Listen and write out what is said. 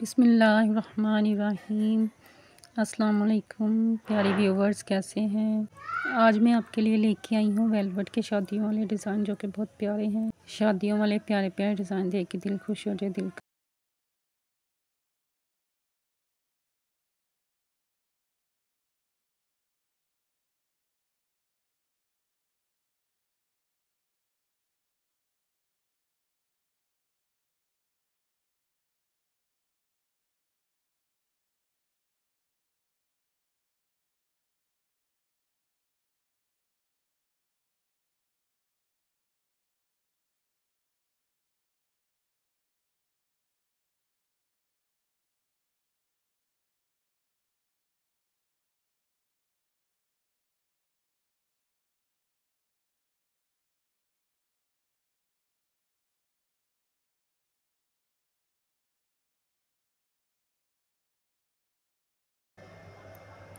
बिसमीम अस्सलाम वालेकुम प्यारे व्यूवर्स, कैसे हैं? आज मैं आपके लिए लेके आई हूँ वेलवेट के शादियों वाले डिज़ाइन, जो कि बहुत प्यारे हैं। शादियों वाले प्यारे प्यारे डिज़ाइन, देख के दिल खुश हो जाए, दिल